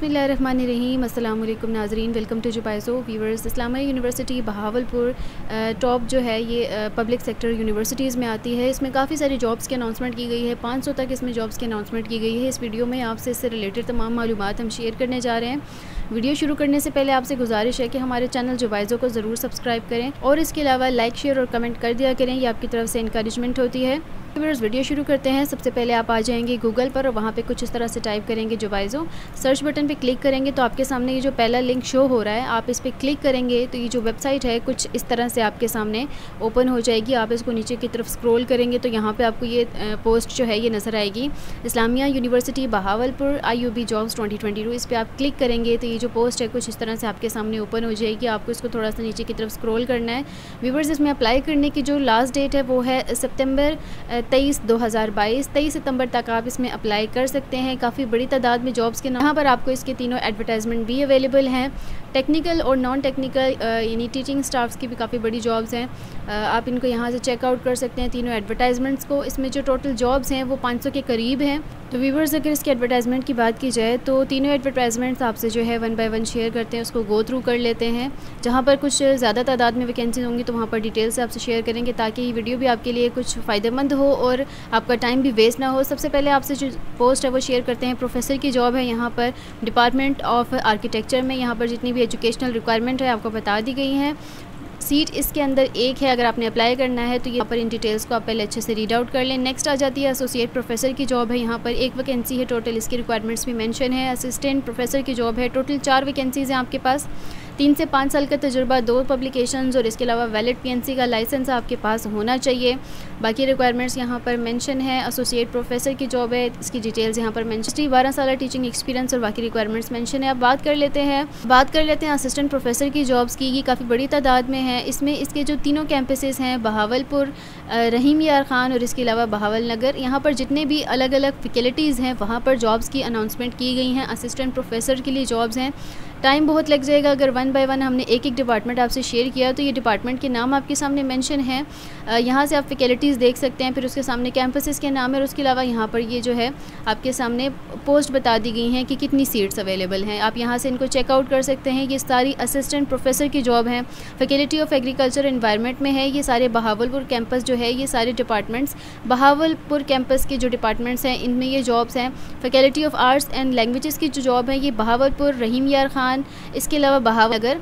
बसमीम अल्लाम नाजरीन, welcome to जुबाइसो viewers Islamia university Bahawalpur top जो है ये पब्लिक सेक्टर यूनिवर्सिटीज़ में आती है। इसमें काफ़ी सारी जॉब्स की अनाउंसमेंट की गई है। 500 तक इसमें जॉब्स की अनाउंसमेंट की गई है। इस वीडियो में आपसे इससे रिलेटेड तमाम मालूम हम शेयर करने जा रहे हैं। वीडियो शुरू करने से पहले आपसे गुजारिश है कि हमारे चैनल जुबाइज़ो को ज़रूर सब्सक्राइब करें और इसके अलावा लाइक शेयर और कमेंट कर दिया करें। ये आपकी तरफ़ से इंकरेजमेंट होती है। व्यूअर्स वीडियो शुरू करते हैं। सबसे पहले आप आ जाएँगे गूगल पर और वहाँ पे कुछ इस तरह से टाइप करेंगे जोबाइज़ो सर्च बटन पे क्लिक करेंगे तो आपके सामने ये जो पहला लिंक शो हो रहा है, आप इस पर क्लिक करेंगे तो ये जो वेबसाइट है, कुछ इस तरह से आपके सामने ओपन हो जाएगी। आप इसको नीचे की तरफ़ स्क्रोल करेंगे तो यहाँ पर आपको ये पोस्ट जो है ये नज़र आएगी। Islamia university Bahawalpur I U B jobs twenty twenty two इस पर आप क्लिक करेंगे तो ये जो पोस्ट है, कुछ इस तरह से आपके सामने ओपन हो जाएगी। आपको इसको थोड़ा सा नीचे की तरफ़ स्क्रोल करना है। व्यूवर्स इसमें अप्लाई करने की जो लास्ट डेट है, वो है सितंबर तेईस दो हज़ार बाईस, तेईस सितंबर तक आप इसमें अप्लाई कर सकते हैं। काफ़ी बड़ी तादाद में जॉब्स के यहाँ पर आपको इसके तीनों एडवर्टाइजमेंट भी अवेलेबल हैं। टेक्निकल और नॉन टेक्निकल यानी टीचिंग स्टाफ्स की भी काफ़ी बड़ी जॉब्स हैं। आप इनको यहाँ से चेकआउट कर सकते हैं। तीनों एडवर्टाइजमेंट्स को। इसमें जो टोटल जॉब्स हैं वो 500 के करीब हैं। तो व्यूवर्स अगर इसके एडवर्टाइजमेंट की बात की जाए तो तीनों एडवर्टाइजमेंट्स आपसे जो है वन बाय वन शेयर करते हैं, उसको गो थ्रू कर लेते हैं। जहाँ पर कुछ ज़्यादा तादाद में वैकेंसी होंगी तो वहाँ पर डिटेल से आपसे शेयर करेंगे, ताकि ये वीडियो भी आपके लिए कुछ फ़ायदेमंद हो और आपका टाइम भी वेस्ट ना हो। सबसे पहले आपसे जो पोस्ट है, वो शेयर करते हैं। प्रोफेसर की जॉब है यहाँ पर डिपार्टमेंट ऑफ़ आर्किटेक्चर में। यहाँ पर जितनी भी एजुकेशनल रिक्वायरमेंट है, आपको बता दी गई हैं। सीट इसके अंदर एक है, अगर आपने अप्लाई करना है तो यहाँ पर इन डिटेल्स को आप पहले अच्छे से रीड आउट कर लें। नेक्स्ट आ जाती है एसोसिएट प्रोफेसर की जॉब है। यहाँ पर एक वैकेंसी है टोटल इसकी रिक्वायरमेंट्स भी मैंशन है। असिस्टेंट प्रोफेसर की जॉब है टोटल चार वैकेंसीज़ हैं आपके पास। तीन से पाँच साल का तजुर्बा, दो पब्लिकेशंस और इसके अलावा वैलिड पीएनसी का लाइसेंस आपके पास होना चाहिए। बाकी रिक्वायरमेंट्स यहाँ पर मेंशन है। एसोसिएट प्रोफेसर की जॉब है, इसकी डिटेल्स यहाँ पर मेंशन बारह साल टीचिंग एक्सपीरियंस और बाकी रिक्वायरमेंट्स मैंशन है। अब बात कर लेते हैं। बात कर लेते हैं असिस्टेंट प्रोफेसर की जॉब्स की। ये काफ़ी बड़ी तादाद में है। इसमें इसके जो तीनों कैंपसेस हैं बहावलपुर रहीम यार ख़ान और इसके अलावा बहावल नगर यहाँ पर जितने भी अलग अलग फैकल्टीज़ हैं, वहाँ पर जॉब्स की अनाउंसमेंट की गई हैं। असिस्टेंट प्रोफेसर के लिए जॉब्स हैं। टाइम बहुत लग जाएगा, अगर वन बाय वन हमने एक एक डिपार्टमेंट आपसे शेयर किया तो ये डिपार्टमेंट के नाम आपके सामने मेंशन है। यहाँ से आप फैकल्टीज़ देख सकते हैं, फिर उसके सामने कैंपसेस के नाम है, और उसके अलावा यहाँ पर ये जो है, आपके सामने पोस्ट बता दी गई हैं कि कितनी सीट्स अवेलेबल हैं। आप यहाँ से इनको चेकआउट कर सकते हैं। ये सारी असिस्टेंट प्रोफेसर की जॉब है। फैकल्टी ऑफ़ एग्रीकल्चर इन्वायरमेंट में है। ये सारे बहावलपुर कैंपस जो है, ये सारे डिपार्टमेंट्स बहावलपुर कैंपस के जो डिपार्टमेंट्स हैं, इनमें ये जॉब्स हैं। Faculty of arts and language की जो जॉब है, ये बहावलपुर रहीम यार खान खान इसके अलावा बहावनगर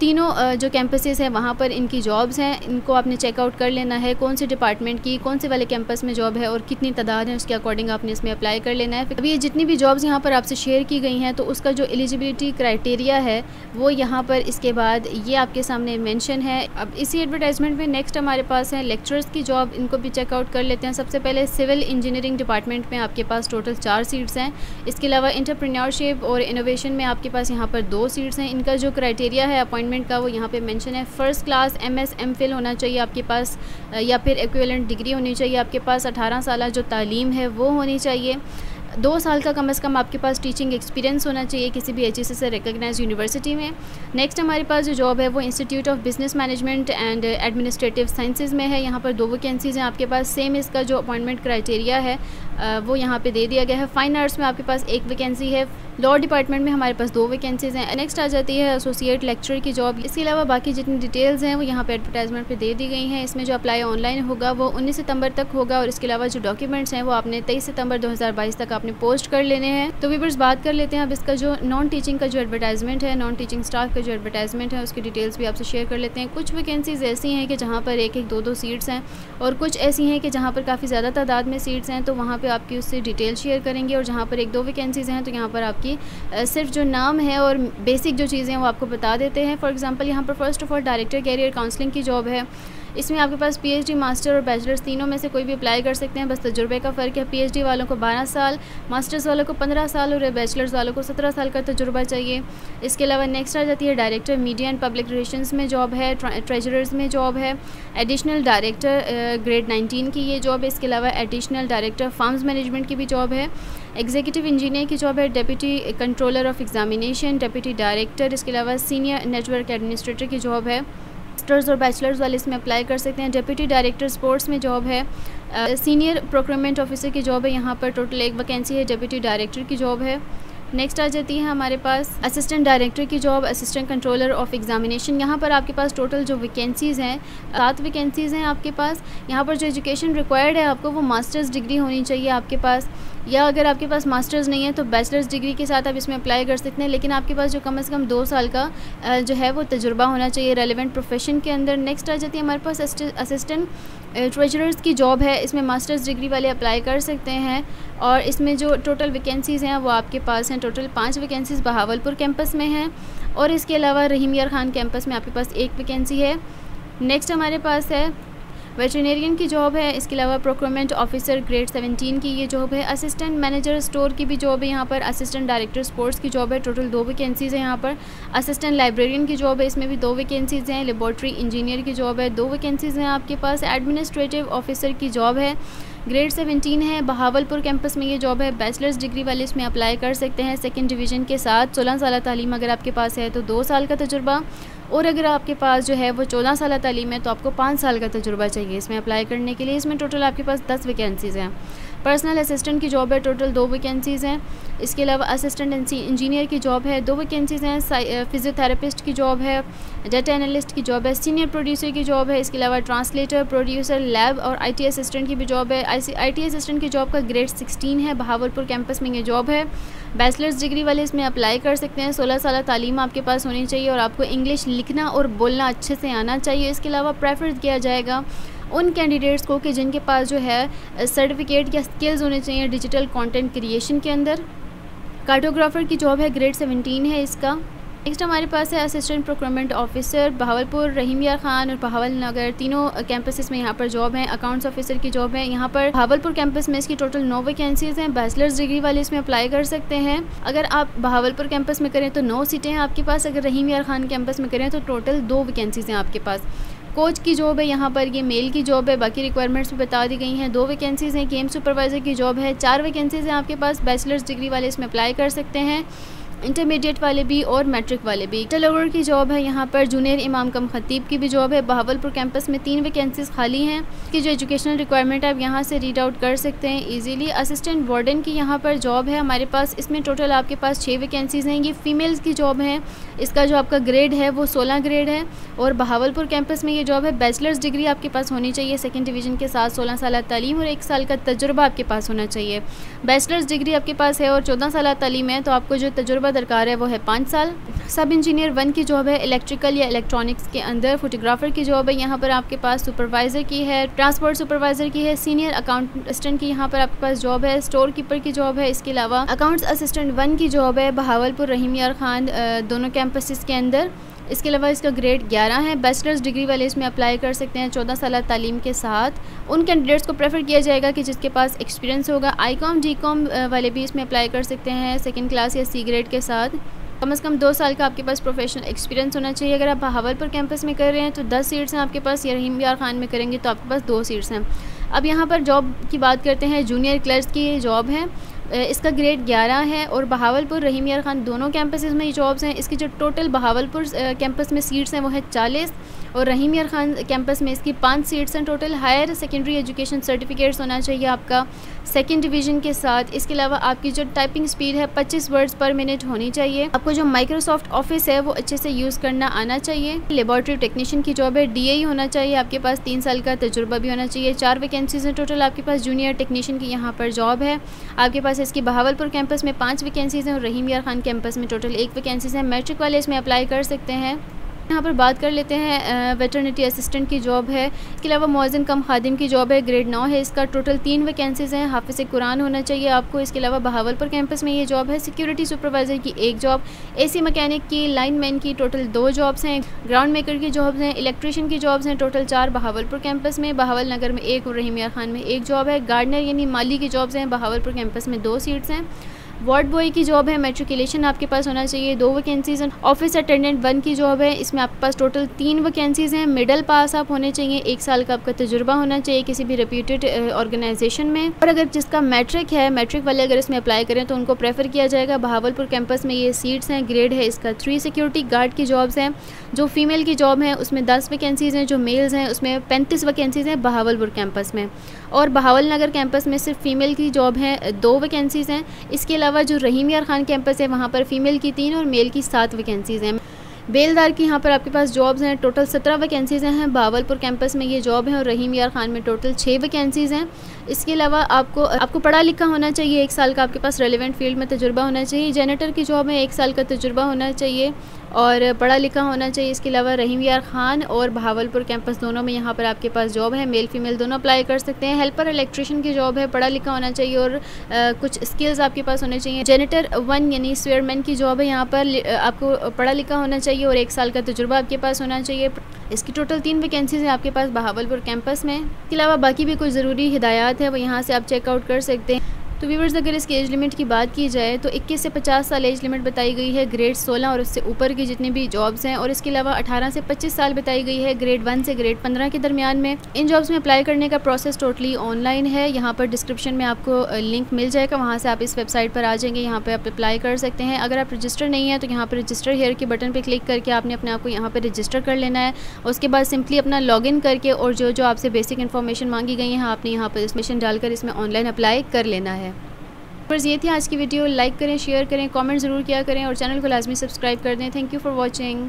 तीनों जो कैंपसेस हैं, वहाँ पर इनकी जॉब्स हैं। इनको आपने चेकआउट कर लेना है, कौन से डिपार्टमेंट की, कौन से वाले कैंपस में जॉब है और कितनी तादाद है, उसके अकॉर्डिंग आपने इसमें अप्लाई कर लेना है। अभी ये जितनी भी जॉब्स यहाँ पर आपसे शेयर की गई हैं तो उसका जो एलिजिबिलिटी क्राइटेरिया है, वो यहाँ पर इसके बाद ये आपके सामने मैंशन है। अब इसी एडवर्टाइजमेंट में नेक्स्ट हमारे पास है लेक्चरर्स की जॉब इनको भी चेकआउट कर लेते हैं। सबसे पहले सिविल इंजीनियरिंग डिपार्टमेंट में आपके पास टोटल चार सीट्स हैं। इसके अलावा इंटरप्रीनियोरशिप और इनोवेशन में आपके पास यहाँ पर दो सीट्स हैं। इनका जो क्राइटेरिया है अपॉइंटमेंट का वो यहाँ पे मेंशन है। First class M S M phil होना चाहिए आपके पास या फिर एक्विवेलेंट डिग्री होनी चाहिए आपके पास। 18 साल जो तालीम है वो होनी चाहिए। दो साल का कम अज़ कम आपके पास टीचिंग एक्सपीरियंस होना चाहिए किसी भी एच से रिकगनाइज यूनिवर्सिटी में। नेक्स्ट हमारे पास जो जॉब है वो institute of business management and administrative sciences में है। यहाँ पर दो वैकेंसीज़ हैं आपके पास। सेम इसका जो अपॉइंटमेंट क्राइटेरिया है वो यहाँ पे दे दिया गया है। फाइन आर्ट्स में आपके पास एक वैकेंसी है। लॉ डिपार्टमेंट में हमारे पास दो वैकेंसीज़ हैं। नेक्स्ट आ जाती है एसोसिएट लेक्चर की जॉब इसके अलावा बाकी जितनी डिटेल्स हैं, वो यहाँ पे एडवर्टाइजमेंट पे दे दी गई हैं। इसमें जो अप्लाई ऑनलाइन होगा, वो 19 सितंबर तक होगा और इसके अलावा जो डॉक्यूमेंट्स हैं, वो आपने तेईस सितंबर 2022 तक आपने पोस्ट कर लेने हैं। तो वीवर्स बात कर लेते हैं अब इसका जो नॉन टीचिंग का जो एडवर्टाइजमेंट है नॉन टीचिंग स्टाफ का जो एडवर्टाइजमेंट है, उसकी डिटेल्स भी आपसे शेयर कर लेते हैं। कुछ वैकेंसीज़ ऐसी हैं कि जहाँ पर एक एक दो दो सीट्स हैं और कुछ ऐसी हैं कि जहाँ पर काफ़ी ज़्यादा तादाद में सीट्स हैं तो वहाँ पर आपकी उससे डिटेल शेयर करेंगे और जहाँ पर एक दो वैकेंसीज़ हैं तो यहाँ पर आपकी सिर्फ़ जो नाम है और बेसिक जो चीज़ें हैं वो आपको बता देते हैं। फॉर एग्ज़ाम्पल यहाँ पर first of all director career counselling की जॉब है। इसमें आपके पास पीएचडी मास्टर और बैचलर्स तीनों में से कोई भी अप्लाई कर सकते हैं। बस तजुर्बे का फ़र्क है। पीएचडी वालों को 12 साल मास्टर्स वालों को 15 साल और बैचलर्स वालों को 17 साल का तजुर्बा चाहिए। इसके अलावा नेक्स्ट आ जाती है director media and public relation में जॉब है ट्रेजरर्स में जॉब है। एडिशनल डायरेक्टर ग्रेड नाइनटीन की ये जॉब है। इसके अलावा एडिशनल डायरेक्टर फार्म्स मैनेजमेंट की भी जॉब है। एग्जीक्यूटिव इंजीनियर की जॉब है deputy controller of examination deputy director इसके अलावा सीनियर नेटवर्क एडमिनिस्ट्रेटर की जॉब है। मास्टर्स और बैचलर्स वाले इसमें अप्लाई कर सकते हैं। डिप्टी डायरेक्टर स्पोर्ट्स में जॉब है। सीनियर प्रोक्योरमेंट ऑफिसर की जॉब है। यहाँ पर टोटल एक वैकेंसी है डिप्टी डायरेक्टर की जॉब है। नेक्स्ट आ जाती है हमारे पास असिस्टेंट डायरेक्टर की job assistant controller of examination यहाँ पर आपके पास टोटल जो वैकेंसीज़ हैं, सात वैकेंसीज़ हैं आपके पास। यहाँ पर जो एजुकेशन रिक्वायर्ड है आपको, वो मास्टर्स डिग्री होनी चाहिए आपके पास। या अगर आपके पास मास्टर्स नहीं है तो बैचलर्स डिग्री के साथ आप इसमें अप्लाई कर सकते हैं, लेकिन आपके पास जो कम अज़ कम दो साल का जो है वो तजुर्बा होना चाहिए रेलिवेंट प्रोफेशन के अंदर। नेक्स्ट आ जाती है हमारे पास असिस्टेंट ट्रेजरर्स की जॉब है। इसमें मास्टर्स डिग्री वाले अप्लाई कर सकते हैं और इसमें जो टोटल वैकेंसीज़ हैं, वो आपके पास हैं। टोटल पाँच वैकेंसीज़ बहावलपुर कैंपस में हैं और इसके अलावा रहीम यार खान कैंपस में आपके पास एक वैकेंसी है। नेक्स्ट हमारे पास है वेटरनेरियन की जॉब है, इसके अलावा प्रोक्रोमेंट ऑफिसर ग्रेड 17 की ये जॉब है असिस्टेंट मैनेजर स्टोर की भी जॉब है, यहाँ पर असिस्टेंट डायरेक्टर स्पोर्ट्स की जॉब है टोटल दो वैकेंसीज़ हैं यहाँ पर। असिस्टेंट लाइब्रेरियन की जॉब है, इसमें भी दो वैकेंसीज़ हैं लेबॉर्ट्री इंजीनियर की जॉब है, दो वैकेंसीज़ हैं आपके पास एडमिनिस्ट्रेटिव ऑफिसर की जॉब है। ग्रेड सेवेंटीन है, बहावलपुर कैंपस में ये जॉब है, बैचलर्स डिग्री वाले इसमें अप्लाई कर सकते हैं, सेकेंड डिवीज़न के साथ, सोलह साल तालीम अगर आपके पास है तो दो साल का तजुर्बा, और अगर आपके पास जो है वो चौदह साल तालीम है तो आपको पाँच साल का तजुर्बा चाहिए इसमें अप्लाई करने के लिए, इसमें टोटल आपके पास दस वैकेंसीज़ हैं। पर्सनल असिस्टेंट की जॉब है टोटल दो वैकेंसीज़ हैं। इसके अलावा असिस्टेंट इंजीनियर की जॉब है, दो वैकेंसीज़ हैं। फिजियोथेरेपिस्ट की जॉब है डाटा एनालिस्ट की जॉब है सीनियर प्रोड्यूसर की जॉब है। इसके अलावा ट्रांसलेटर प्रोड्यूसर लैब और आईटी असिस्टेंट की भी जॉब है। आईटी असिस्टेंट की जॉब का ग्रेड सिक्सटीन है। बहावलपुर कैंपस में ये जॉब है। बैचलर्स डिग्री वाले इसमें अप्लाई कर सकते हैं। सोलह साल तालीम आपके पास होनी चाहिए और आपको इंग्लिश लिखना और बोलना अच्छे से आना चाहिए। इसके अलावा प्रेफर किया जाएगा उन कैंडिडेट्स को कि जिनके पास जो है सर्टिफिकेट या स्किल्स होने चाहिए डिजिटल कंटेंट क्रिएशन के अंदर। कार्टोग्राफर की जॉब है ग्रेड सेवनटीन है इसका। नेक्स्ट हमारे पास है assistant procurement officer Bahawalpur Rahim Yar Khan और बहावल नगर तीनों कैंपसेस में यहाँ पर जॉब है। अकाउंट्स ऑफिसर की जॉब है। यहाँ पर बहावलपुर कैंपस में इसकी टोटल नौ वैकेंसीज हैं। बैचलर्स डिग्री वाले इसमें अप्लाई कर सकते हैं। अगर आप बहावलपुर कैंपस में करें तो नौ सीटें हैं आपके पास। अगर रहीम यार खान कैंपस में करें तो टोटल दो वैकेंसीज हैं आपके पास। कोच की जॉब है, यहाँ पर ये मेल की जॉब है, बाकी रिक्वायरमेंट्स भी बता दी गई हैं। दो वैकेंसीज़ हैं गेम सुपरवाइज़र की जॉब है, चार वैकेंसीज़ हैं आपके पास बैचलर्स डिग्री वाले इसमें अप्लाई कर सकते हैं। इंटरमीडिएट वाले भी और मैट्रिक वाले भी। टेलोवर की जॉब है यहाँ पर जूनियर इमाम कम खतीब की भी जॉब है। बहावलपुर कैंपस में तीन वैकेंसीज खाली हैं। कि जो एजुकेशनल रिक्वायरमेंट आप यहाँ से रीड आउट कर सकते हैं इजीली असिस्टेंट वार्डन की यहाँ पर जॉब है हमारे पास। इसमें टोटल आपके पास छः वैकेंसीज़ हैं। ये फ़ीमेल्स की जॉब है। इसका जो आपका ग्रेड है, वो सोलह ग्रेड है। और बहावलपुर कैंपस में ये जॉब है। बैचलर्स डिग्री आपके पास होनी चाहिए। सेकेंड डिवीज़न के साथ सोलह साल तलीम और एक साल का तजुर्बा आपके पास होना चाहिए। बैचलर्स डिग्री आपके पास है और चौदह साल तलीम है तो आपको जो तजुर्बा दरकार है, वो है पाँच साल। सब इंजीनियर वन की जॉब है, इलेक्ट्रिकल या इलेक्ट्रॉनिक्स के अंदर, फोटोग्राफर की जॉब है, यहाँ पर आपके पास सुपरवाइज़र की है, ट्रांसपोर्ट सुपरवाइज़र की है, सीनियर अकाउंटेंट की यहाँ पर आपके पास जॉब है, स्टोर कीपर की जॉब है, इसके अलावा अकाउंट्स असिस्टेंट वन की जॉब है, बहावलपुर, रहीम यार खान दोनों कैंपस के अंदर। इसके अलावा इसका ग्रेड 11 है। बैचलर्स डिग्री वाले इसमें अप्लाई कर सकते हैं चौदह साल तालीम के साथ। उन कैंडिडेट्स को प्रेफर किया जाएगा कि जिसके पास एक्सपीरियंस होगा। आई कॉम डी कॉम वाले भी इसमें अप्लाई कर सकते हैं सेकेंड क्लास या सी ग्रेड के साथ। कम अज़ कम दो साल का आपके पास प्रोफेशनल एक्सपीरियंस होना चाहिए। अगर आप बहावलपुर कैंपस में कर रहे हैं तो दस सीट्स हैं आपके पास। या रहीम यार खान में करेंगे तो आपके पास दो सीट्स हैं। अब यहाँ पर जॉब की बात करते हैं। जूनियर क्लर्स की जॉब है। इसका ग्रेड 11 है और बहावलपुर, रहीम यार खान दोनों कैंपसेस में ये जॉब्स हैं। इसकी जो टोटल बहावलपुर कैंपस में सीट्स हैं वो है 40 और रहीम यार खान कैंपस में इसकी पाँच सीट्स हैं। Total higher secondary education certificates होना चाहिए आपका सेकेंड डिवीज़न के साथ। इसके अलावा आपकी जो टाइपिंग स्पीड है, पच्चीस वर्ड्स पर मिनट होनी चाहिए। आपको जो माइक्रोसॉफ्ट ऑफ़िस है, वो अच्छे से यूज़ करना आना चाहिए। लेबॉर्ट्री टेक्नीशियन की जॉब है डी होना चाहिए आपके पास। तीन साल का तजुर्बा भी होना चाहिए। चार वैकेंसीज हैं टोटल आपके पास। जूनियर टेक्नीशियन की यहाँ पर जॉब है। आपके पास इसकी बहावलपुर कैंपस में पाँच वैकेंसीज़ हैं और रहीम यार खान कैंपस में टोटल एक वैकेंसीज़ हैं। मैट्रिक वाले इसमें अप्लाई कर सकते हैं। यहाँ पर बात कर लेते हैं वेटर्निटी असिस्टेंट की जॉब है। इसके अलावा मौजन कम खादिम की जॉब है, ग्रेड नौ है इसका। टोटल तीन वैकेंसीज़ हैं, हाफिज़ कुरान होना चाहिए आपको। इसके अलावा बहावलपुर कैंपस में ये जॉब है, सिक्योरिटी सुपरवाइज़र की एक जॉब। एसी मैकेनिक की, लाइन मैन की टोटल दो जॉब्स हैं, ग्राउंड मेकर की जॉब्स हैं, इलेक्ट्रिशियन की जॉब्स हैं, टोटल चार बहावलपुर कैंपस में। बहावल नगर में एक और रहीमिया खान में एक जॉब है। गार्डनर यानी माली की जॉब्स हैं, बहावलपुर कैंपस में दो सीट्स हैं। वार्ड बॉय की जॉब है मेट्रिकुलेशन आपके पास होना चाहिए, दो वैकेंसीज हैं ऑफ़िस अटेंडेंट वन की जॉब है, इसमें आपके पास टोटल तीन वैकेंसीज हैं मिडल पास आप होने चाहिए, एक साल का आपका तजुर्बा होना चाहिए किसी भी रेप्यूटेड ऑर्गेनाइजेशन में। और अगर जिसका मैट्रिक है मैट्रिक वाले अगर इसमें अप्लाई करें तो उनको प्रेफर किया जाएगा। बहावलपुर कैंपस में ये सीट्स हैं ग्रेड है इसका थ्री सिक्योरिटी गार्ड की जॉब्स हैं, जो फीमेल की जॉब है, उसमें दस वैकेंसीज़ हैं, जो मेल्स हैं, उसमें पैंतीस वैकेंसीज़ हैं बहावलपुर कैंपस में। और बहावल नगर कैंपस में सिर्फ़ फीमेल की जॉब है, दो वैकेंसीज़ हैं, इसके अलावा जो रहीम यार खान कैंपस है, वहाँ पर फीमेल की तीन और मेल की सात वैकेंसीज़ हैं। बेलदार की यहाँ पर आपके पास जॉब्स हैं टोटल सत्रह वैकेंसीज़ हैं बावलपुर कैंपस में ये जॉब है और रहीम यार खान में टोटल छः वैकेंसीज़ हैं। इसके अलावा आपको आपको पढ़ा लिखा होना चाहिए एक साल का आपके पास रेलिवेंट फ़ील्ड में तजुर्बा होना चाहिए जेनेटर की जॉब है एक साल का तजुर्बा होना चाहिए और पढ़ा लिखा होना चाहिए। इसके अलावा रहीम यार खान और भावलपुर कैंपस दोनों में यहाँ पर आपके पास जॉब है मेल फीमेल दोनों अप्लाई कर सकते हैं। हेल्पर इलेक्ट्रिशियन की जॉब है पढ़ा लिखा होना चाहिए और आ, कुछ स्किल्स आपके पास होने चाहिए। जेनेटर वन यानी स्वेयरमैन की जॉब है यहाँ पर आपको पढ़ा लिखा होना चाहिए। और एक साल का तजुर्बा आपके पास होना चाहिए। इसकी टोटल तीन वैकेंसीज हैं आपके पास बहावलपुर कैंपस में। इसके अलावा बाकी भी कुछ ज़रूरी हिदायत है, वो यहाँ से आप चेकआउट कर सकते हैं। तो व्यूवर्स अगर इसकी एज लिमिट की बात की जाए तो 21 से 50 साल एज लिमिट बताई गई है ग्रेड 16 और उससे ऊपर की जितनी भी जॉब्स हैं, और इसके अलावा 18 से 25 साल बताई गई है ग्रेड 1 से ग्रेड 15 के दरमियान में। इन जॉब्स में अप्लाई करने का प्रोसेस टोटली ऑनलाइन है। यहाँ पर डिस्क्रिप्शन में आपको लिंक मिल जाएगा। वहाँ से आप इस वेबसाइट पर आ जाएँगे। यहाँ पर आप अप्लाई कर सकते हैं। अगर आप रजिस्टर नहीं है तो यहाँ पर रजिस्टर हेयर के बटन पर क्लिक करके आपने अपने आप को यहाँ पर रजिस्टर कर लेना है। उसके बाद सिंपली अपना लॉग करके, और जो जो आपसे बेसिक इन्फॉर्मेशन मांगी गई है, आपने यहाँ पर इसमेशन डालकर इसमें ऑनलाइन अप्लाई कर लेना है। बस ये थी आज की वीडियो। लाइक करें शेयर करें कमेंट ज़रूर किया करें और चैनल को लाजमी सब्सक्राइब कर दें। Thank you for watching